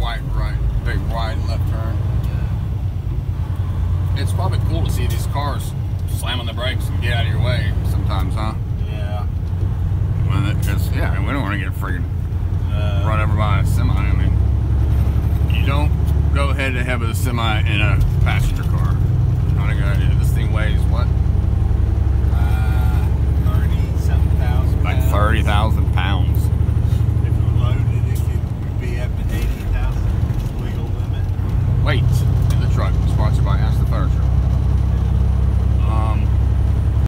wide right, big wide left turn. It's probably cool to see these cars slamming the brakes and get out of your way sometimes, huh? Yeah. Well, because yeah, I mean, we don't want to get freaking uh, run over by a semi. I mean, you don't go head to head with a semi in a passenger car.